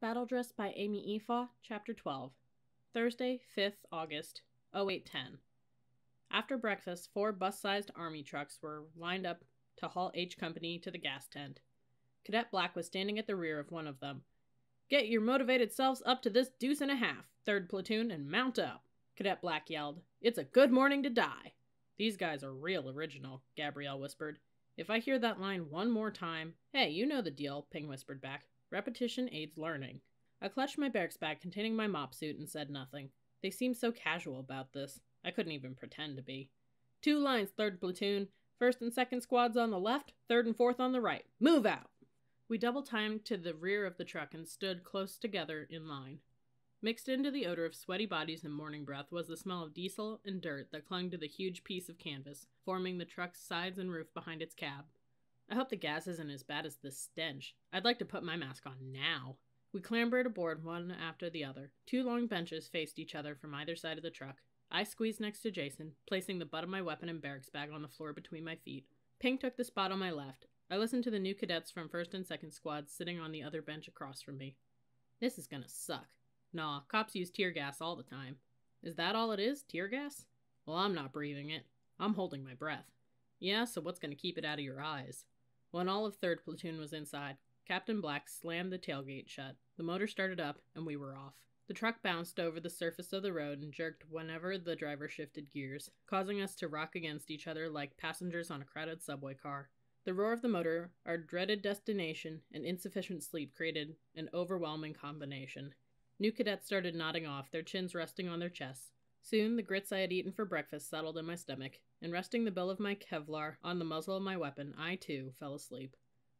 Battle Dress by Amy Efaw, Chapter 12. Thursday, 5th August, 0810. After breakfast, four bus sized army trucks were lined up to haul H Company to the gas tent. Cadet Black was standing at the rear of one of them. Get your motivated selves up to this deuce and a half, 3rd Platoon, and mount up, Cadet Black yelled. It's a good morning to die. These guys are real original, Gabrielle whispered. If I hear that line one more time. Hey, you know the deal, Ping whispered back. Repetition aids learning. I clutched my barracks bag containing my mop suit and said nothing. They seemed so casual about this. I couldn't even pretend to be. Two lines, third platoon. First and second squads on the left, third and fourth on the right. Move out! We double timed to the rear of the truck and stood close together in line. Mixed into the odor of sweaty bodies and morning breath was the smell of diesel and dirt that clung to the huge piece of canvas, forming the truck's sides and roof behind its cab. I hope the gas isn't as bad as the stench. I'd like to put my mask on now. We clambered aboard one after the other. Two long benches faced each other from either side of the truck. I squeezed next to Jason, placing the butt of my weapon and barracks bag on the floor between my feet. Ping took the spot on my left. I listened to the new cadets from 1st and 2nd squads sitting on the other bench across from me. This is gonna suck. Nah, cops use tear gas all the time. Is that all it is? Tear gas? Well, I'm not breathing it. I'm holding my breath. Yeah, so what's gonna keep it out of your eyes? When all of 3rd Platoon was inside, Captain Black slammed the tailgate shut. The motor started up, and we were off. The truck bounced over the surface of the road and jerked whenever the driver shifted gears, causing us to rock against each other like passengers on a crowded subway car. The roar of the motor, our dreaded destination, and insufficient sleep created an overwhelming combination. New cadets started nodding off, their chins resting on their chests. Soon, the grits I had eaten for breakfast settled in my stomach, and resting the bill of my Kevlar on the muzzle of my weapon, I too fell asleep.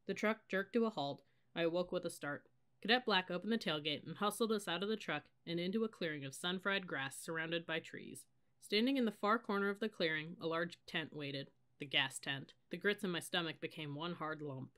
The truck jerked to a halt. I awoke with a start. Cadet Black opened the tailgate and hustled us out of the truck and into a clearing of sun fried grass surrounded by trees. Standing in the far corner of the clearing, a large tent waited the gas tent. The grits in my stomach became one hard lump.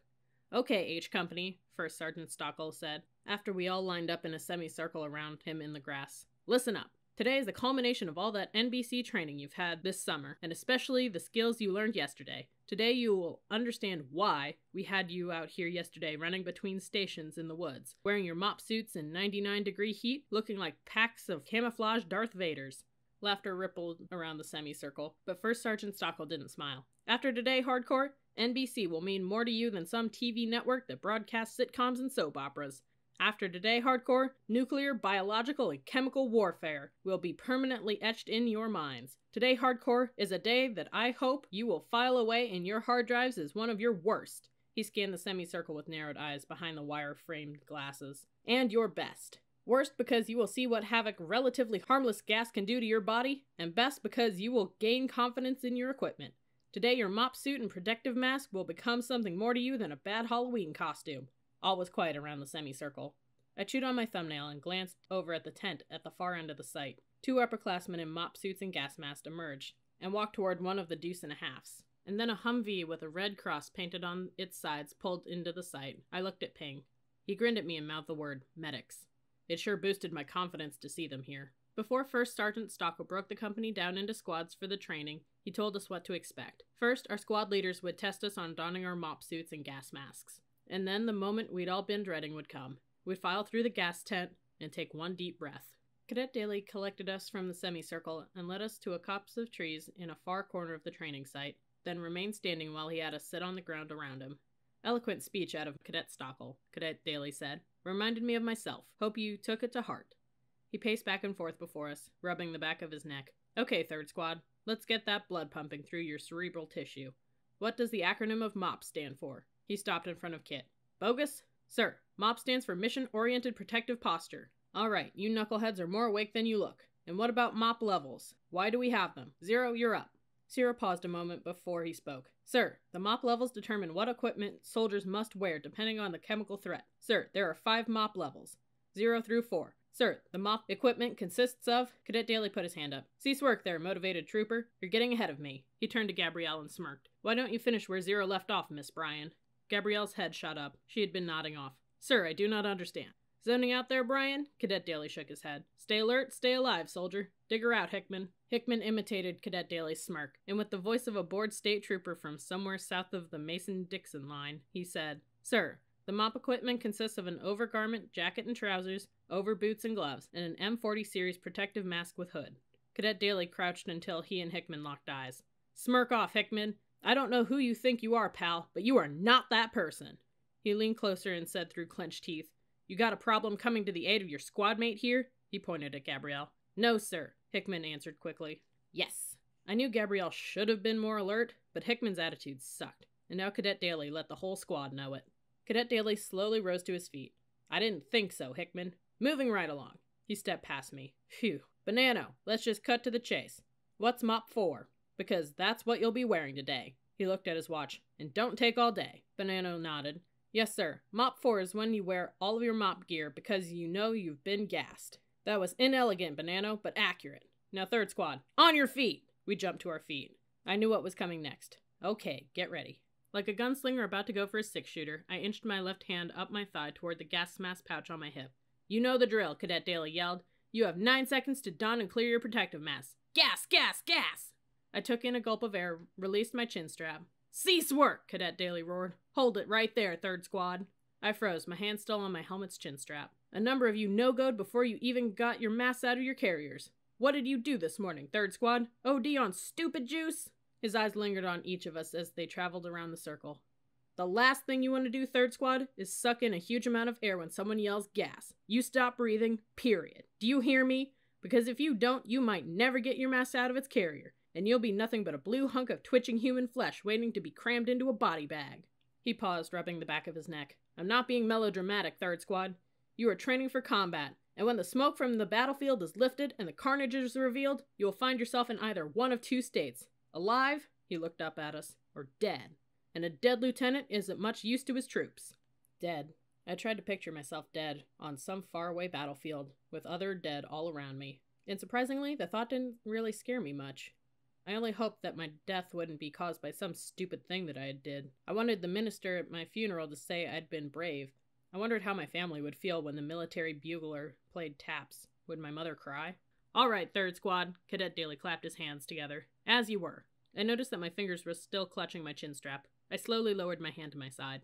Okay, H Company, First Sergeant Stockel said, after we all lined up in a semicircle around him in the grass. Listen up. Today is the culmination of all that NBC training you've had this summer, and especially the skills you learned yesterday. Today you will understand why we had you out here yesterday running between stations in the woods, wearing your mop suits in 99 degree heat, looking like packs of camouflage Darth Vaders. Laughter rippled around the semicircle, but First Sergeant Stockel didn't smile. After today, Hardcore, NBC will mean more to you than some TV network that broadcasts sitcoms and soap operas. After today, hardcore, nuclear, biological, and chemical warfare will be permanently etched in your minds. Today, hardcore is a day that I hope you will file away in your hard drives as one of your worst. He scanned the semicircle with narrowed eyes behind the wire framed glasses. And your best. Worst because you will see what havoc relatively harmless gas can do to your body, and best because you will gain confidence in your equipment. Today, your mop suit and protective mask will become something more to you than a bad Halloween costume. All was quiet around the semicircle. I chewed on my thumbnail and glanced over at the tent at the far end of the site. Two upperclassmen in mop suits and gas masks emerged and walked toward one of the deuce and a halfs. And then a Humvee with a red cross painted on its sides pulled into the site. I looked at Ping. He grinned at me and mouthed the word, medics. It sure boosted my confidence to see them here. Before First Sergeant Stockel broke the company down into squads for the training, he told us what to expect. First, our squad leaders would test us on donning our mop suits and gas masks and then the moment we'd all been dreading would come. We'd file through the gas tent and take one deep breath. Cadet Daly collected us from the semicircle and led us to a copse of trees in a far corner of the training site, then remained standing while he had us sit on the ground around him. Eloquent speech out of Cadet Stockel, Cadet Daly said. Reminded me of myself. Hope you took it to heart. He paced back and forth before us, rubbing the back of his neck. Okay, third squad, let's get that blood pumping through your cerebral tissue. What does the acronym of MOP stand for? He stopped in front of Kit. Bogus? Sir, MOP stands for Mission Oriented Protective Posture. All right, you knuckleheads are more awake than you look. And what about MOP levels? Why do we have them? Zero, you're up. Zero paused a moment before he spoke. Sir, the MOP levels determine what equipment soldiers must wear depending on the chemical threat. Sir, there are five MOP levels. Zero through four. Sir, the MOP equipment consists of. Cadet Daly put his hand up. Cease work there, motivated trooper. You're getting ahead of me. He turned to Gabrielle and smirked. Why don't you finish where Zero left off, Miss Bryan? Gabrielle's head shot up. She had been nodding off. Sir, I do not understand. Zoning out there, Bryan? Cadet Daly shook his head. Stay alert, stay alive, soldier. Dig her out, Hickman. Hickman imitated Cadet Daly's smirk, and with the voice of a bored state trooper from somewhere south of the Mason Dixon line, he said, Sir, The mop equipment consists of an overgarment, jacket and trousers, over boots and gloves, and an M40 series protective mask with hood. Cadet Daly crouched until he and Hickman locked eyes. Smirk off, Hickman. I don't know who you think you are, pal, but you are not that person. He leaned closer and said through clenched teeth, You got a problem coming to the aid of your squad mate here? He pointed at Gabrielle. No, sir, Hickman answered quickly. Yes. I knew Gabrielle should have been more alert, but Hickman's attitude sucked, and now Cadet Daly let the whole squad know it. Cadet Daly slowly rose to his feet. I didn't think so, Hickman. Moving right along. He stepped past me. Phew. Bonanno, let's just cut to the chase. What's mop for? Because that's what you'll be wearing today. He looked at his watch. And don't take all day. Bonanno nodded. Yes, sir. Mop 4 is when you wear all of your mop gear because you know you've been gassed. That was inelegant, Bonanno, but accurate. Now, third squad, on your feet! We jumped to our feet. I knew what was coming next. Okay, get ready. Like a gunslinger about to go for a six shooter, I inched my left hand up my thigh toward the gas mask pouch on my hip. You know the drill, Cadet Daly yelled. You have nine seconds to don and clear your protective mask. Gas, gas, gas! I took in a gulp of air, released my chin strap. Cease work, Cadet Daly roared. Hold it right there, third squad. I froze, my hand still on my helmet's chin strap. A number of you no-goed before you even got your masks out of your carriers. What did you do this morning, third squad? OD on stupid juice? His eyes lingered on each of us as they traveled around the circle. The last thing you want to do, third squad, is suck in a huge amount of air when someone yells gas. You stop breathing, period. Do you hear me? Because if you don't, you might never get your mask out of its carrier, and you'll be nothing but a blue hunk of twitching human flesh waiting to be crammed into a body bag. He paused, rubbing the back of his neck. I'm not being melodramatic, third squad. You are training for combat, and when the smoke from the battlefield is lifted and the carnage is revealed, you will find yourself in either one of two states alive, he looked up at us, or dead. And a dead lieutenant isn't much use to his troops. Dead. I tried to picture myself dead on some faraway battlefield, with other dead all around me. And surprisingly, the thought didn't really scare me much. I only hoped that my death wouldn't be caused by some stupid thing that I had did. I wanted the minister at my funeral to say I'd been brave. I wondered how my family would feel when the military bugler played taps. Would my mother cry? All right, third squad. Cadet Daly clapped his hands together. As you were. I noticed that my fingers were still clutching my chin strap. I slowly lowered my hand to my side.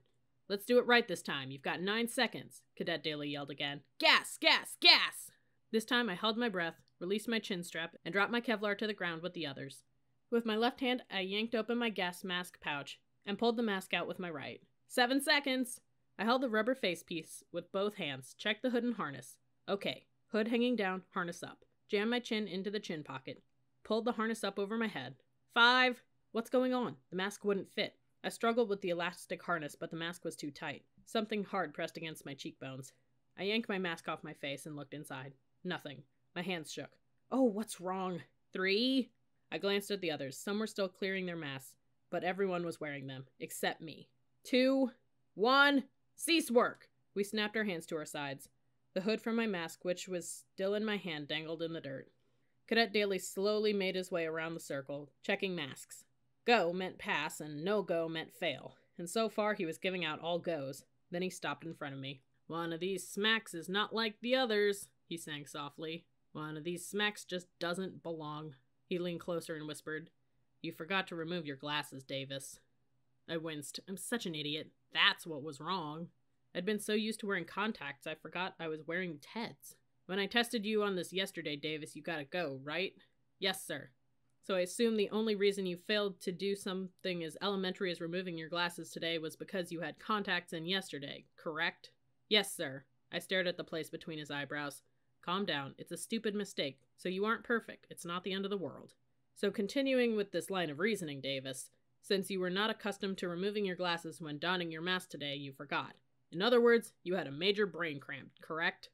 Let's do it right this time. You've got nine seconds, Cadet Daly yelled again. Gas, gas, gas! This time I held my breath, released my chin strap, and dropped my Kevlar to the ground with the others. With my left hand, I yanked open my gas mask pouch and pulled the mask out with my right. Seven seconds! I held the rubber face piece with both hands, checked the hood and harness. Okay, hood hanging down, harness up. Jammed my chin into the chin pocket. Pulled the harness up over my head. Five! What's going on? The mask wouldn't fit. I struggled with the elastic harness, but the mask was too tight. Something hard pressed against my cheekbones. I yanked my mask off my face and looked inside. Nothing. My hands shook. Oh, what's wrong? Three? I glanced at the others. Some were still clearing their masks, but everyone was wearing them, except me. Two, one, cease work! We snapped our hands to our sides. The hood from my mask, which was still in my hand, dangled in the dirt. Cadet Daly slowly made his way around the circle, checking masks. Go meant pass, and no go meant fail, and so far he was giving out all goes. Then he stopped in front of me. One of these smacks is not like the others, he sang softly. One of these smacks just doesn't belong. He leaned closer and whispered, You forgot to remove your glasses, Davis. I winced. I'm such an idiot. That's what was wrong. I'd been so used to wearing contacts, I forgot I was wearing TEDs. When I tested you on this yesterday, Davis, you gotta go, right? Yes, sir. So I assume the only reason you failed to do something as elementary as removing your glasses today was because you had contacts in yesterday, correct? Yes, sir. I stared at the place between his eyebrows. Calm down. It's a stupid mistake. So you aren't perfect. It's not the end of the world. So continuing with this line of reasoning, Davis, since you were not accustomed to removing your glasses when donning your mask today, you forgot. In other words, you had a major brain cramp, correct?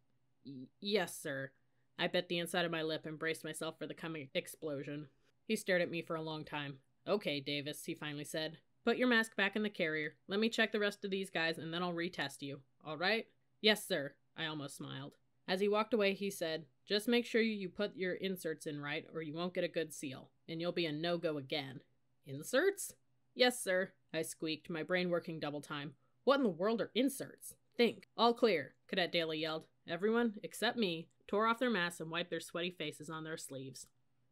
Y- yes, sir. I bit the inside of my lip and braced myself for the coming explosion. He stared at me for a long time. Okay, Davis, he finally said. Put your mask back in the carrier. Let me check the rest of these guys and then I'll retest you. All right? Yes, sir. I almost smiled. As he walked away, he said, Just make sure you put your inserts in right or you won't get a good seal, and you'll be a no go again. Inserts? Yes, sir. I squeaked, my brain working double time. What in the world are inserts? Think. All clear, Cadet Daly yelled. Everyone, except me, tore off their masks and wiped their sweaty faces on their sleeves.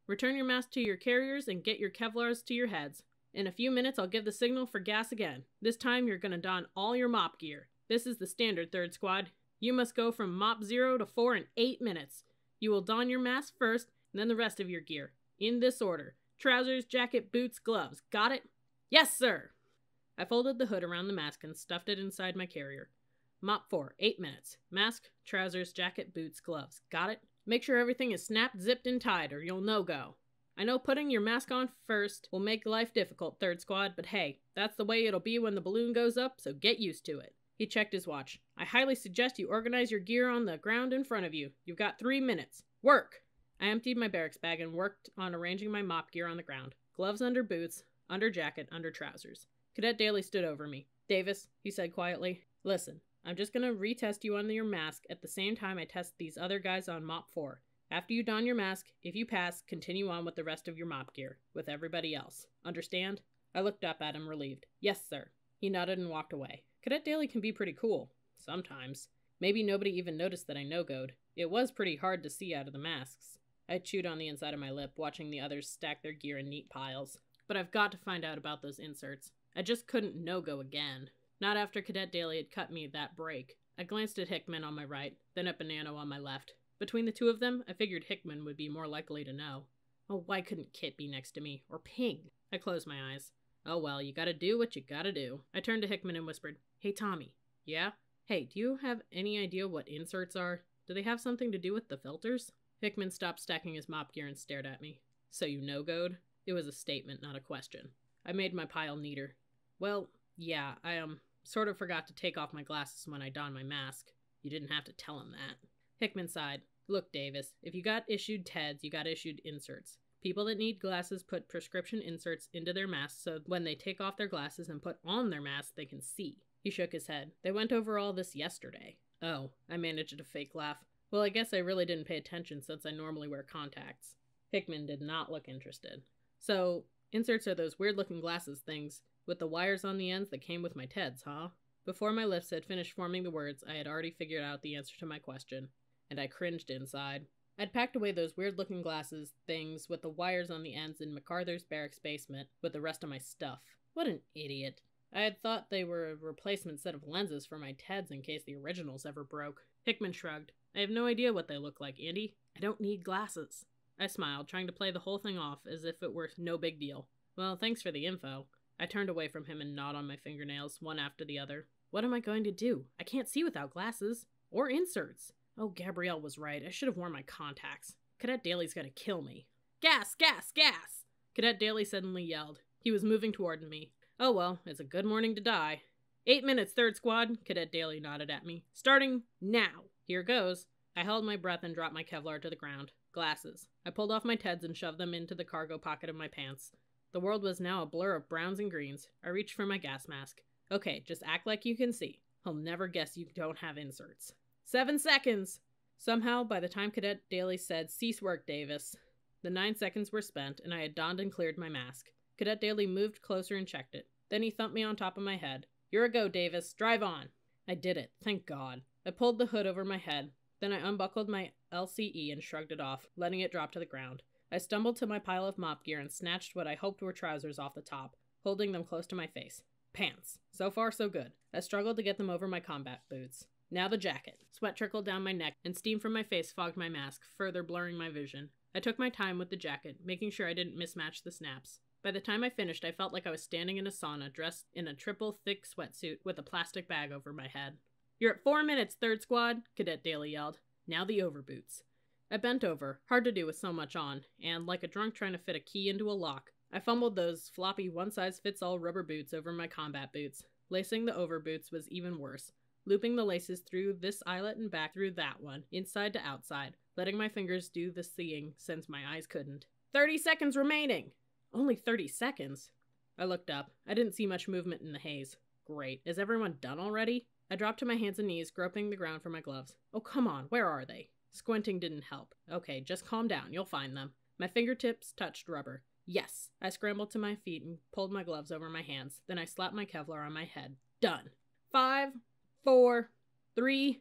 Return your masks to your carriers and get your Kevlars to your heads. In a few minutes, I'll give the signal for gas again. This time, you're to don all your mop gear. This is the standard, third squad. You must go from mop 0 to 4 in 8 minutes. You will don your mask first, and then the rest of your gear. In this order trousers, jacket, boots, gloves. Got it? Yes, sir! I folded the hood around the mask and stuffed it inside my carrier. Mop 4, 8 minutes. Mask, trousers, jacket, boots, gloves. Got it? Make sure everything is snapped, zipped, and tied, or you'll no go. I know putting your mask on first will make life difficult, third squad, but hey, that's the way it'll be when the balloon goes up, so get used to it. He checked his watch. I highly suggest you organize your gear on the ground in front of you. You've got three minutes. Work! I emptied my barracks bag and worked on arranging my mop gear on the ground. Gloves under boots, under jacket, under trousers. Cadet Daly stood over me. Davis, he said quietly, listen, I'm just gonna retest you on your mask at the same time I test these other guys on Mop 4. After you don your mask, if you pass, continue on with the rest of your mop gear, with everybody else. Understand? I looked up at him, relieved. Yes, sir. He nodded and walked away. Cadet Daly can be pretty cool. Sometimes. Maybe nobody even noticed that I no-goed. It was pretty hard to see out of the masks. I chewed on the inside of my lip, watching the others stack their gear in neat piles. But I've got to find out about those inserts. I just couldn't no-go again. Not after Cadet Daly had cut me that break. I glanced at Hickman on my right, then at Bonanno on my left. Between the two of them, I figured Hickman would be more likely to know. Oh, why couldn't Kit be next to me? Or Ping? I closed my eyes. Oh well, you gotta do what you gotta do. I turned to Hickman and whispered, Hey Tommy. Yeah? Hey, do you have any idea what inserts are? Do they have something to do with the filters? Hickman stopped stacking his mop gear and stared at me. So you no-goed? It was a statement, not a question. I made my pile neater. Well, yeah, I, um, sort of forgot to take off my glasses when I donned my mask. You didn't have to tell him that. Hickman sighed. Look, Davis, if you got issued TEDs, you got issued inserts. People that need glasses put prescription inserts into their masks so when they take off their glasses and put on their mask, they can see. He shook his head. They went over all this yesterday. Oh, I managed a fake laugh. Well, I guess I really didn't pay attention since I normally wear contacts. Hickman did not look interested. So, inserts are those weird looking glasses things with the wires on the ends that came with my TEDs, huh? Before my lips had finished forming the words, I had already figured out the answer to my question and I cringed inside. I'd packed away those weird looking glasses things with the wires on the ends in MacArthur's barracks basement with the rest of my stuff. What an idiot. I had thought they were a replacement set of lenses for my TEDs in case the originals ever broke. Hickman shrugged. I have no idea what they look like, Andy. I don't need glasses. I smiled, trying to play the whole thing off as if it were no big deal. Well, thanks for the info. I turned away from him and gnawed on my fingernails, one after the other. What am I going to do? I can't see without glasses. Or inserts. Oh, Gabrielle was right. I should have worn my contacts. Cadet Daly's gonna kill me. Gas, gas, gas! Cadet Daly suddenly yelled. He was moving toward me. Oh well, it's a good morning to die. Eight minutes, third squad, Cadet Daly nodded at me. Starting now. Here goes. I held my breath and dropped my Kevlar to the ground. Glasses. I pulled off my TEDs and shoved them into the cargo pocket of my pants. The world was now a blur of browns and greens. I reached for my gas mask. Okay, just act like you can see. He'll never guess you don't have inserts. Seven seconds! Somehow, by the time Cadet Daly said, Cease work, Davis, the nine seconds were spent, and I had donned and cleared my mask. Cadet Daly moved closer and checked it. Then he thumped me on top of my head. You're a go, Davis. Drive on. I did it, thank God. I pulled the hood over my head. Then I unbuckled my LCE and shrugged it off, letting it drop to the ground. I stumbled to my pile of mop gear and snatched what I hoped were trousers off the top, holding them close to my face. Pants. So far, so good. I struggled to get them over my combat boots. Now the jacket. Sweat trickled down my neck, and steam from my face fogged my mask, further blurring my vision. I took my time with the jacket, making sure I didn't mismatch the snaps. By the time I finished, I felt like I was standing in a sauna, dressed in a triple thick sweatsuit with a plastic bag over my head. You're at four minutes, third squad, Cadet Daly yelled. Now the overboots. I bent over, hard to do with so much on, and like a drunk trying to fit a key into a lock, I fumbled those floppy one size fits all rubber boots over my combat boots. Lacing the overboots was even worse looping the laces through this eyelet and back through that one, inside to outside, letting my fingers do the seeing since my eyes couldn't. 30 seconds remaining! Only 30 seconds? I looked up. I didn't see much movement in the haze. Great. Is everyone done already? I dropped to my hands and knees, groping the ground for my gloves. Oh, come on, where are they? Squinting didn't help. Okay, just calm down, you'll find them. My fingertips touched rubber. Yes. I scrambled to my feet and pulled my gloves over my hands. Then I slapped my Kevlar on my head. Done. Five, four, three,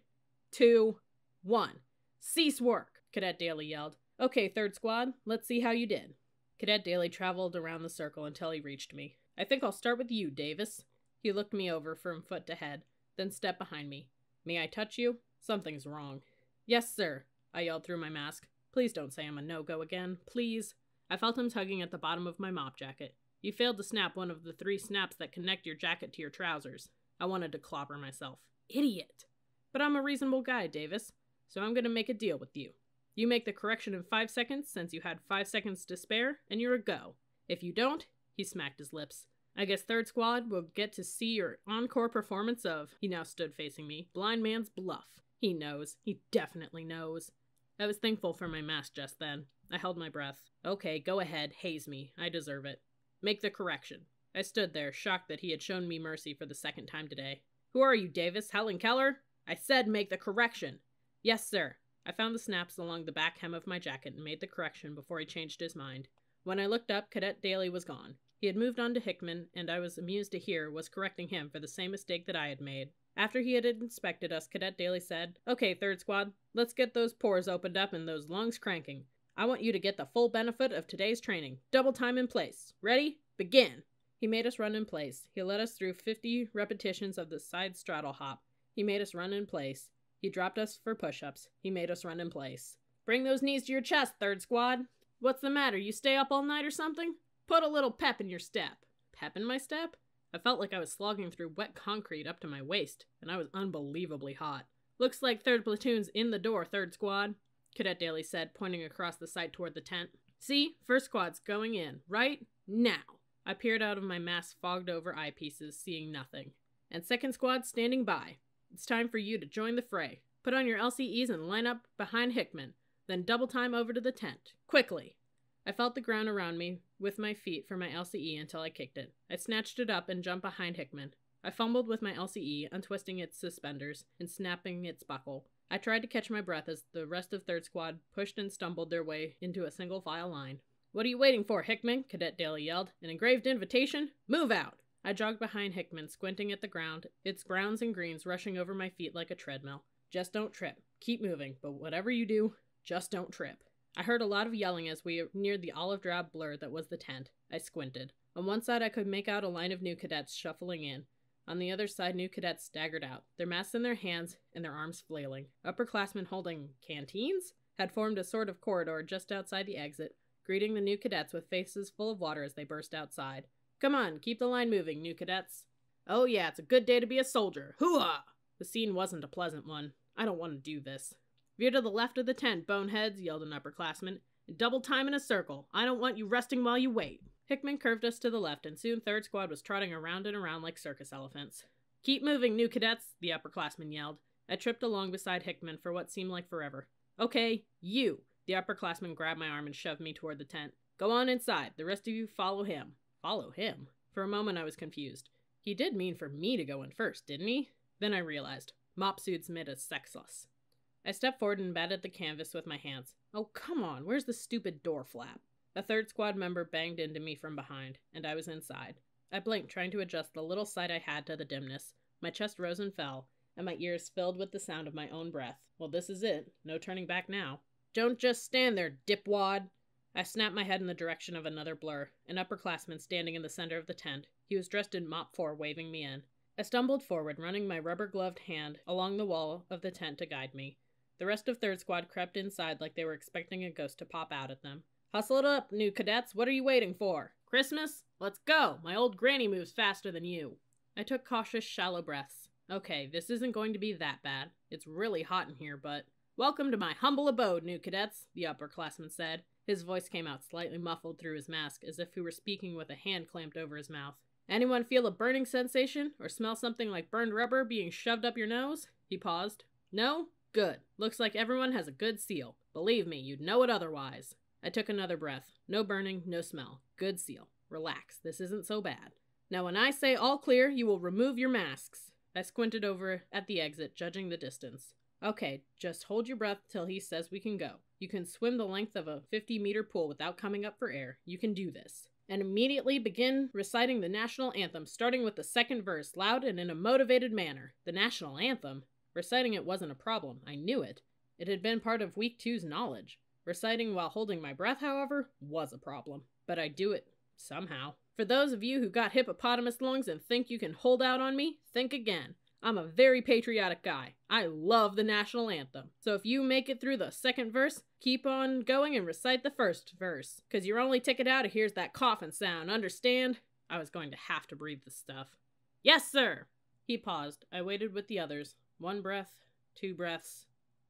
two, one. Cease work, Cadet Daly yelled. Okay, third squad, let's see how you did. Cadet Daly traveled around the circle until he reached me. I think I'll start with you, Davis. He looked me over from foot to head, then stepped behind me. May I touch you? Something's wrong. Yes, sir, I yelled through my mask. Please don't say I'm a no go again. Please. I felt him tugging at the bottom of my mop jacket. You failed to snap one of the three snaps that connect your jacket to your trousers. I wanted to clobber myself. Idiot! But I'm a reasonable guy, Davis, so I'm gonna make a deal with you. You make the correction in five seconds since you had five seconds to spare, and you're a go. If you don't, he smacked his lips. I guess Third Squad will get to see your encore performance of, he now stood facing me, Blind Man's Bluff. He knows. He definitely knows. I was thankful for my mask just then. I held my breath. Okay, go ahead, haze me. I deserve it. Make the correction. I stood there, shocked that he had shown me mercy for the second time today. Who are you, Davis? Helen Keller? I said make the correction. Yes, sir. I found the snaps along the back hem of my jacket and made the correction before he changed his mind. When I looked up, Cadet Daly was gone. He had moved on to Hickman, and I was amused to hear was correcting him for the same mistake that I had made. After he had inspected us, Cadet Daly said, Okay, third squad, let's get those pores opened up and those lungs cranking. I want you to get the full benefit of today's training. Double time in place. Ready? Begin! He made us run in place. He led us through 50 repetitions of the side straddle hop. He made us run in place. He dropped us for push ups. He made us run in place. Bring those knees to your chest, third squad. What's the matter? You stay up all night or something? Put a little pep in your step. Pep in my step? I felt like I was slogging through wet concrete up to my waist, and I was unbelievably hot. Looks like third platoon's in the door, third squad, Cadet Daly said, pointing across the site toward the tent. See, first squad's going in, right now. I peered out of my mask fogged over eyepieces, seeing nothing. And second squad standing by. It's time for you to join the fray. Put on your LCEs and line up behind Hickman, then double time over to the tent. Quickly! I felt the ground around me with my feet for my LCE until I kicked it. I snatched it up and jumped behind Hickman. I fumbled with my LCE, untwisting its suspenders and snapping its buckle. I tried to catch my breath as the rest of Third Squad pushed and stumbled their way into a single file line. What are you waiting for, Hickman? Cadet Daly yelled. An engraved invitation? Move out! I jogged behind Hickman, squinting at the ground, its browns and greens rushing over my feet like a treadmill. Just don't trip. Keep moving, but whatever you do, just don't trip. I heard a lot of yelling as we neared the olive drab blur that was the tent. I squinted. On one side, I could make out a line of new cadets shuffling in. On the other side, new cadets staggered out, their masks in their hands and their arms flailing. Upperclassmen holding canteens had formed a sort of corridor just outside the exit, greeting the new cadets with faces full of water as they burst outside. Come on, keep the line moving, new cadets. Oh, yeah, it's a good day to be a soldier. Hooah! The scene wasn't a pleasant one. I don't want to do this. Veer to the left of the tent, boneheads, yelled an upperclassman. Double time in a circle. I don't want you resting while you wait. Hickman curved us to the left, and soon Third Squad was trotting around and around like circus elephants. Keep moving, new cadets, the upperclassman yelled. I tripped along beside Hickman for what seemed like forever. Okay, you. The upperclassman grabbed my arm and shoved me toward the tent. Go on inside. The rest of you follow him. Follow him? For a moment I was confused. He did mean for me to go in first, didn't he? Then I realized. Mop suits made us sexless. I stepped forward and batted the canvas with my hands. Oh, come on, where's the stupid door flap? A third squad member banged into me from behind, and I was inside. I blinked, trying to adjust the little sight I had to the dimness. My chest rose and fell, and my ears filled with the sound of my own breath. Well, this is it. No turning back now. Don't just stand there, dipwad! I snapped my head in the direction of another blur, an upperclassman standing in the center of the tent. He was dressed in Mop 4, waving me in. I stumbled forward, running my rubber gloved hand along the wall of the tent to guide me. The rest of Third Squad crept inside like they were expecting a ghost to pop out at them. Hustle it up, new cadets. What are you waiting for? Christmas? Let's go. My old granny moves faster than you. I took cautious, shallow breaths. Okay, this isn't going to be that bad. It's really hot in here, but. Welcome to my humble abode, new cadets, the upperclassman said. His voice came out slightly muffled through his mask, as if he were speaking with a hand clamped over his mouth. Anyone feel a burning sensation, or smell something like burned rubber being shoved up your nose? He paused. No? Good. Looks like everyone has a good seal. Believe me, you'd know it otherwise. I took another breath. No burning, no smell. Good seal. Relax, this isn't so bad. Now, when I say all clear, you will remove your masks. I squinted over at the exit, judging the distance. Okay, just hold your breath till he says we can go. You can swim the length of a 50 meter pool without coming up for air. You can do this. And immediately begin reciting the national anthem, starting with the second verse, loud and in a motivated manner. The national anthem? Reciting it wasn't a problem. I knew it. It had been part of week two's knowledge. Reciting while holding my breath, however, was a problem. But I do it somehow. For those of you who got hippopotamus lungs and think you can hold out on me, think again. I'm a very patriotic guy. I love the national anthem. So if you make it through the second verse, keep on going and recite the first verse. Cause your only ticket out of here's that coughing sound, understand? I was going to have to breathe the stuff. Yes, sir! He paused. I waited with the others. One breath, two breaths,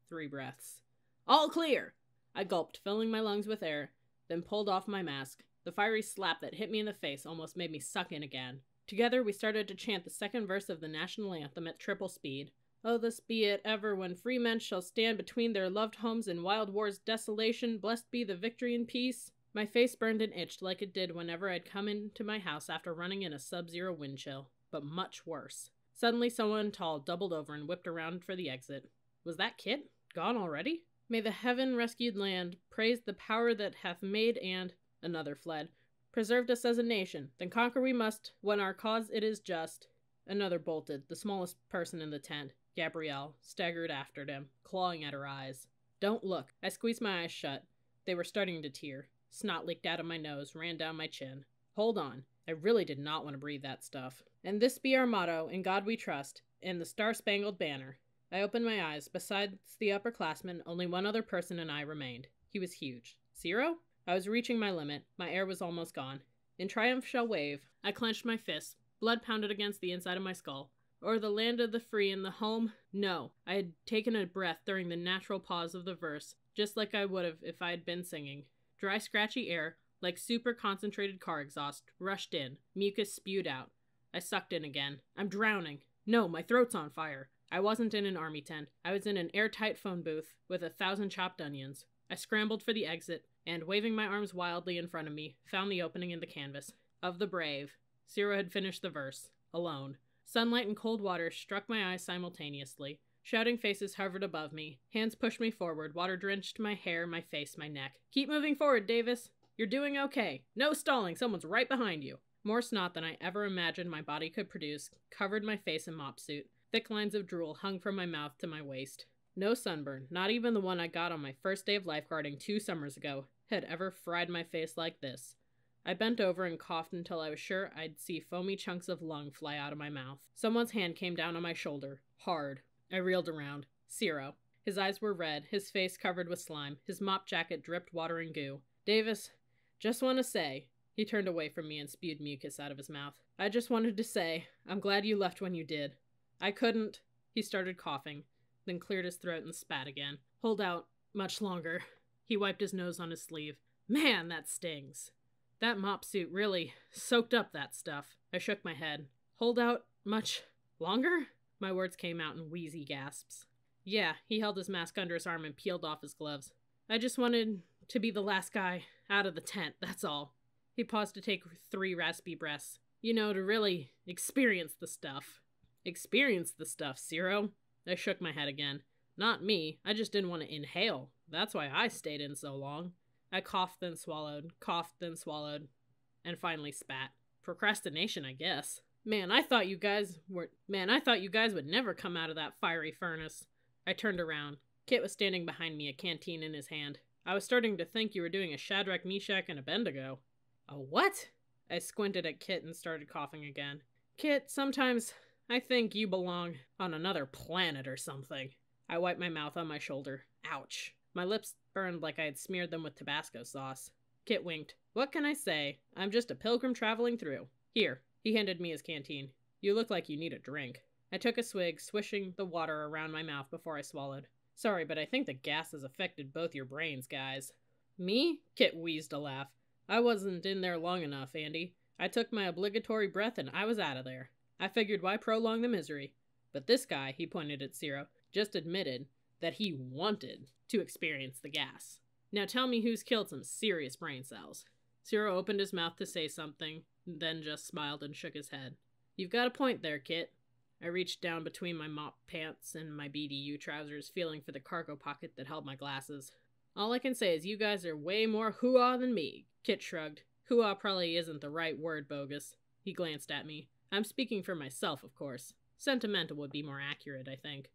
three breaths. All clear! I gulped, filling my lungs with air, then pulled off my mask. The fiery slap that hit me in the face almost made me suck in again. Together we started to chant the second verse of the national anthem at triple speed. Oh, this be it ever when free men shall stand between their loved homes in wild war's desolation, blessed be the victory and peace. My face burned and itched like it did whenever I'd come into my house after running in a sub zero wind chill, but much worse. Suddenly, someone tall doubled over and whipped around for the exit. Was that Kit? Gone already? May the heaven rescued land praise the power that hath made and another fled. Preserved us as a nation, then conquer we must when our cause it is just. Another bolted, the smallest person in the tent. Gabrielle staggered after them, clawing at her eyes. Don't look. I squeezed my eyes shut. They were starting to tear. Snot leaked out of my nose, ran down my chin. Hold on. I really did not want to breathe that stuff. And this be our motto, In God We Trust, and the Star Spangled Banner. I opened my eyes. Besides the upperclassmen, only one other person and I remained. He was huge. Zero? I was reaching my limit. My air was almost gone. In triumph shall wave. I clenched my fists. Blood pounded against the inside of my skull. Or the land of the free and the home? No. I had taken a breath during the natural pause of the verse, just like I would have if I had been singing. Dry, scratchy air, like super concentrated car exhaust, rushed in. Mucus spewed out. I sucked in again. I'm drowning. No, my throat's on fire. I wasn't in an army tent. I was in an airtight phone booth with a thousand chopped onions. I scrambled for the exit and, waving my arms wildly in front of me, found the opening in the canvas. Of the brave. Zero had finished the verse. Alone. Sunlight and cold water struck my eyes simultaneously. Shouting faces hovered above me. Hands pushed me forward. Water drenched my hair, my face, my neck. Keep moving forward, Davis. You're doing okay. No stalling. Someone's right behind you. More snot than I ever imagined my body could produce covered my face and mop suit. Thick lines of drool hung from my mouth to my waist. No sunburn, not even the one I got on my first day of lifeguarding two summers ago, had ever fried my face like this. I bent over and coughed until I was sure I'd see foamy chunks of lung fly out of my mouth. Someone's hand came down on my shoulder, hard. I reeled around. Zero. His eyes were red, his face covered with slime, his mop jacket dripped water and goo. Davis, just want to say, he turned away from me and spewed mucus out of his mouth. I just wanted to say, I'm glad you left when you did. I couldn't. He started coughing, then cleared his throat and spat again. Hold out much longer. He wiped his nose on his sleeve. Man, that stings. That mop suit really soaked up that stuff. I shook my head. Hold out much longer? My words came out in wheezy gasps. Yeah, he held his mask under his arm and peeled off his gloves. I just wanted to be the last guy out of the tent, that's all. He paused to take three raspy breaths. You know, to really experience the stuff. Experience the stuff, Zero. I shook my head again. Not me. I just didn't want to inhale. That's why I stayed in so long. I coughed, then swallowed, coughed, then swallowed, and finally spat. Procrastination, I guess. Man, I thought you guys were. Man, I thought you guys would never come out of that fiery furnace. I turned around. Kit was standing behind me, a canteen in his hand. I was starting to think you were doing a Shadrach, Meshach, and Abednego. A what? I squinted at Kit and started coughing again. Kit, sometimes I think you belong on another planet or something. I wiped my mouth on my shoulder. Ouch. My lips burned like I had smeared them with Tabasco sauce. Kit winked. What can I say? I'm just a pilgrim traveling through. Here. He handed me his canteen. You look like you need a drink. I took a swig, swishing the water around my mouth before I swallowed. Sorry, but I think the gas has affected both your brains, guys. Me? Kit wheezed a laugh. I wasn't in there long enough, Andy. I took my obligatory breath and I was out of there. I figured why prolong the misery. But this guy, he pointed at Zero, just admitted that he wanted to experience the gas. Now tell me who's killed some serious brain cells. Zero opened his mouth to say something, then just smiled and shook his head. You've got a point there, Kit. I reached down between my mop pants and my BDU trousers, feeling for the cargo pocket that held my glasses. All I can say is you guys are way more hoo-ah than me. Kit shrugged. Hoo-ah probably isn't the right word, Bogus. He glanced at me. I'm speaking for myself, of course. Sentimental would be more accurate, I think.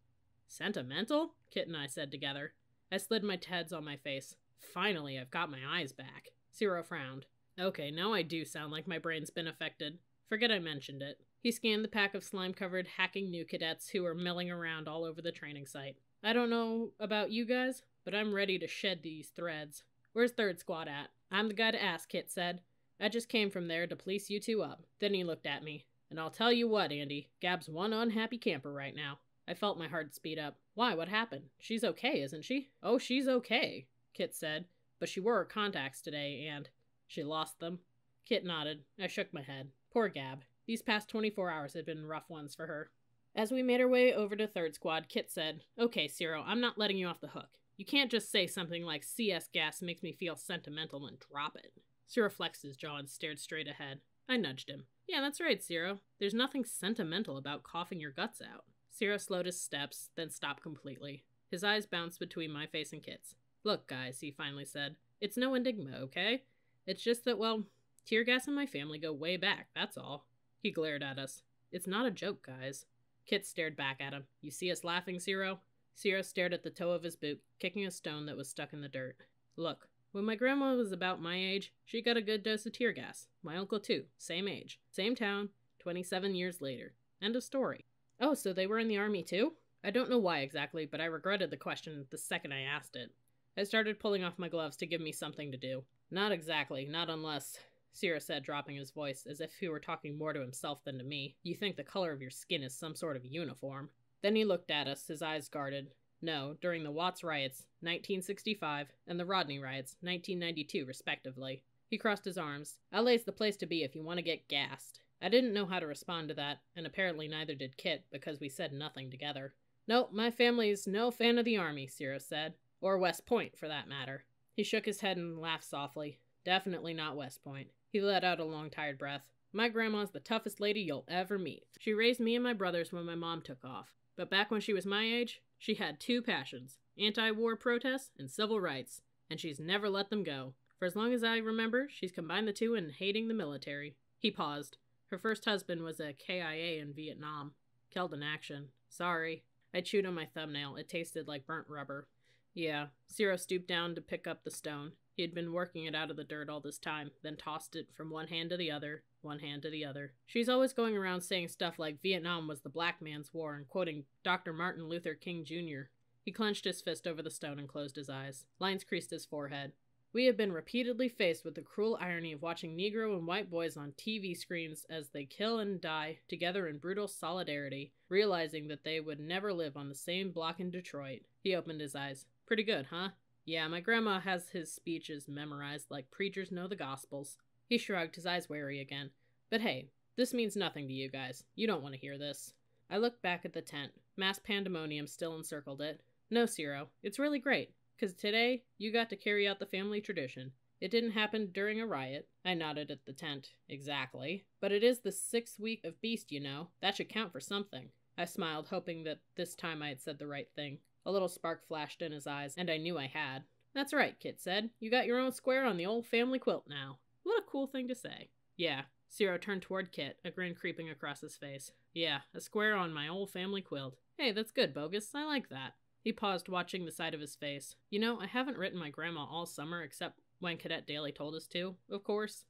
Sentimental? Kit and I said together. I slid my TEDs on my face. Finally, I've got my eyes back. Zero frowned. Okay, now I do sound like my brain's been affected. Forget I mentioned it. He scanned the pack of slime covered, hacking new cadets who were milling around all over the training site. I don't know about you guys, but I'm ready to shed these threads. Where's third squad at? I'm the guy to ask, Kit said. I just came from there to police you two up. Then he looked at me. And I'll tell you what, Andy, Gab's one unhappy camper right now. I felt my heart speed up. Why, what happened? She's okay, isn't she? Oh, she's okay, Kit said, but she wore her contacts today and. She lost them. Kit nodded. I shook my head. Poor Gab. These past 24 hours had been rough ones for her. As we made our way over to third squad, Kit said, Okay, Ciro, I'm not letting you off the hook. You can't just say something like CS gas makes me feel sentimental and drop it. Ciro flexed his jaw and stared straight ahead. I nudged him. Yeah, that's right, Ciro. There's nothing sentimental about coughing your guts out. Ciro slowed his steps, then stopped completely. His eyes bounced between my face and Kit's. Look, guys, he finally said. It's no enigma, okay? It's just that, well, tear gas and my family go way back, that's all. He glared at us. It's not a joke, guys. Kit stared back at him. You see us laughing, Ciro? Ciro stared at the toe of his boot, kicking a stone that was stuck in the dirt. Look, when my grandma was about my age, she got a good dose of tear gas. My uncle, too. Same age. Same town. 27 years later. End of story. Oh, so they were in the army, too? I don't know why exactly, but I regretted the question the second I asked it. I started pulling off my gloves to give me something to do. Not exactly, not unless. Ciro said, dropping his voice, as if he were talking more to himself than to me. You think the color of your skin is some sort of uniform. Then he looked at us, his eyes guarded. No, during the Watts riots, 1965, and the Rodney riots, 1992, respectively. He crossed his arms. LA's the place to be if you want to get gassed. I didn't know how to respond to that, and apparently neither did Kit, because we said nothing together. No, my family's no fan of the Army, Ciro said. Or West Point, for that matter. He shook his head and laughed softly. Definitely not West Point. He let out a long, tired breath. My grandma's the toughest lady you'll ever meet. She raised me and my brothers when my mom took off. But back when she was my age, she had two passions anti war protests and civil rights, and she's never let them go. For as long as I remember, she's combined the two in hating the military. He paused. Her first husband was a KIA in Vietnam. Killed in action. Sorry. I chewed on my thumbnail. It tasted like burnt rubber. Yeah. Ciro stooped down to pick up the stone. He had been working it out of the dirt all this time, then tossed it from one hand to the other, one hand to the other. She's always going around saying stuff like Vietnam was the black man's war and quoting Dr. Martin Luther King Jr. He clenched his fist over the stone and closed his eyes. Lines creased his forehead. We have been repeatedly faced with the cruel irony of watching Negro and white boys on TV screens as they kill and die together in brutal solidarity, realizing that they would never live on the same block in Detroit. He opened his eyes. Pretty good, huh? Yeah, my grandma has his speeches memorized like preachers know the Gospels. He shrugged, his eyes wary again. But hey, this means nothing to you guys. You don't want to hear this. I looked back at the tent. Mass pandemonium still encircled it. No, Ciro, it's really great, because today you got to carry out the family tradition. It didn't happen during a riot. I nodded at the tent. Exactly. But it is the sixth week of Beast, you know. That should count for something. I smiled, hoping that this time I had said the right thing. A little spark flashed in his eyes, and I knew I had. That's right, Kit said. You got your own square on the old family quilt now. What a cool thing to say. Yeah. Ciro turned toward Kit, a grin creeping across his face. Yeah, a square on my old family quilt. Hey, that's good, Bogus. I like that. He paused, watching the side of his face. You know, I haven't written my grandma all summer except when Cadet Daly told us to, of course.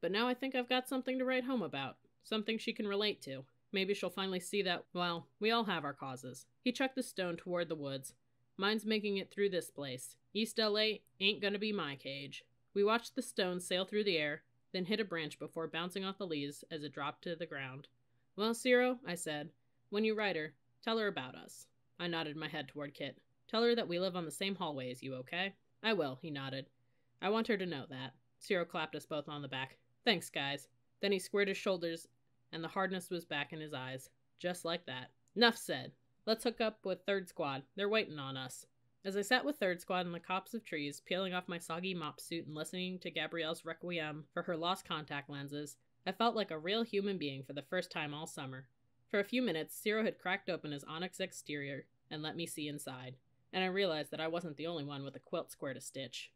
But now I think I've got something to write home about. Something she can relate to. Maybe she'll finally see that, well, we all have our causes. He chucked the stone toward the woods. Mine's making it through this place. East LA ain't gonna be my cage. We watched the stone sail through the air, then hit a branch before bouncing off the leaves as it dropped to the ground. Well, Ciro, I said, when you write her, tell her about us. I nodded my head toward Kit. Tell her that we live on the same hallway as you, okay? I will, he nodded. I want her to know that. Ciro clapped us both on the back. Thanks, guys. Then he squared his shoulders and the hardness was back in his eyes. Just like that. Nuff said. Let's hook up with Third Squad. They're waiting on us. As I sat with Third Squad in the copse of trees, peeling off my soggy mop suit and listening to Gabrielle's requiem for her lost contact lenses, I felt like a real human being for the first time all summer. For a few minutes, Ciro had cracked open his onyx exterior and let me see inside, and I realized that I wasn't the only one with a quilt square to stitch.